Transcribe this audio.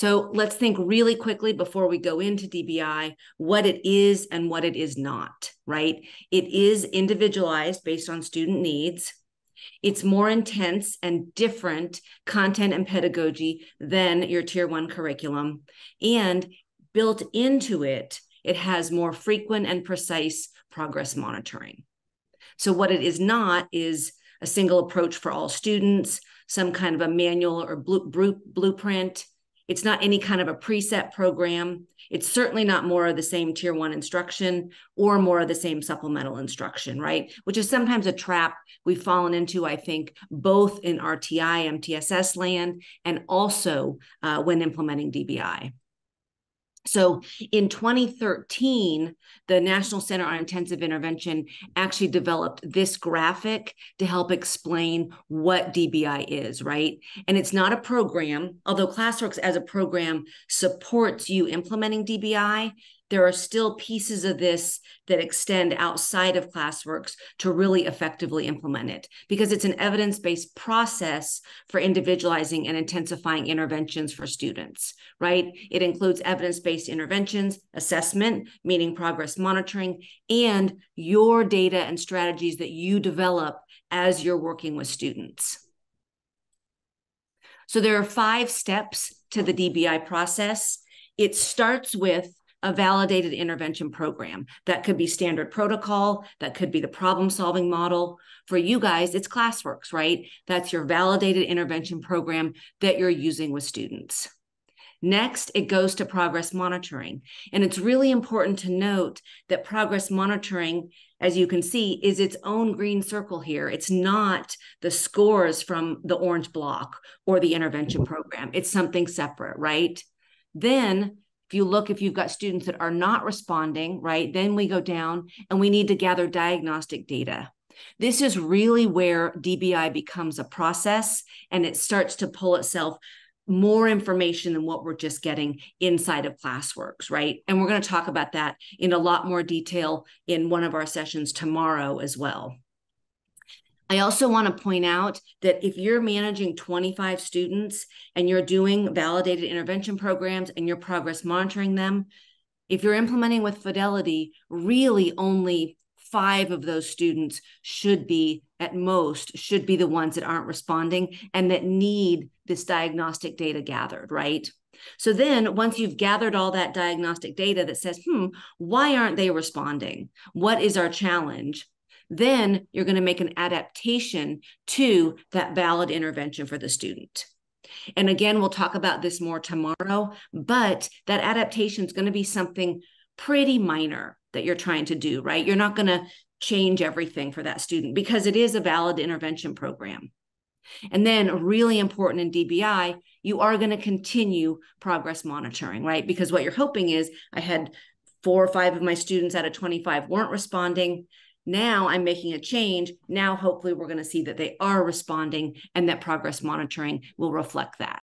So let's think really quickly before we go into DBI what it is and what it is not, right? It is individualized based on student needs. It's more intense and different content and pedagogy than your tier one curriculum. And built into it, it has more frequent and precise progress monitoring. So, what it is not is a single approach for all students, some kind of a manual or blueprint. It's not any kind of a preset program. It's certainly not more of the same tier one instruction or more of the same supplemental instruction, right? Which is sometimes a trap we've fallen into, I think, both in RTI, MTSS land, and also uh, when implementing DBI. So in 2013, the National Center on Intensive Intervention actually developed this graphic to help explain what DBI is, right? And it's not a program, although ClassWorks as a program supports you implementing DBI, there are still pieces of this that extend outside of classworks to really effectively implement it because it's an evidence-based process for individualizing and intensifying interventions for students right? It includes evidence-based interventions assessment meaning progress monitoring and your data and strategies that you develop as you're working with students. So there are five steps to the dbi process. It starts with a validated intervention program. That could be standard protocol, that could be the problem solving model. For you guys, it's ClassWorks, right? That's your validated intervention program that you're using with students. Next, it goes to progress monitoring. And it's really important to note that progress monitoring, as you can see, is its own green circle here. It's not the scores from the orange block or the intervention program, it's something separate, right? Then if you look, if you've got students that are not responding, right, then we go down and we need to gather diagnostic data. This is really where DBI becomes a process and it starts to pull itself more information than what we're just getting inside of classworks right and we're going to talk about that in a lot more detail in one of our sessions tomorrow as well I also want to point out that if you're managing 25 students and you're doing validated intervention programs and you're progress monitoring them, if you're implementing with fidelity, really only five of those students should be at most should be the ones that aren't responding and that need this diagnostic data gathered right? So then once you've gathered all that diagnostic data that says hmm why aren't they responding? What is our challenge then you're going to make an adaptation to that valid intervention for the student. And again, we'll talk about this more tomorrow, but that adaptation is going to be something pretty minor that you're trying to do, right? You're not going to change everything for that student because it is a valid intervention program. And then, really important in DBI, you are going to continue progress monitoring, right? Because what you're hoping is I had four or five of my students out of 25 weren't responding. Now I'm making a change. Now, hopefully, we're going to see that they are responding and that progress monitoring will reflect that.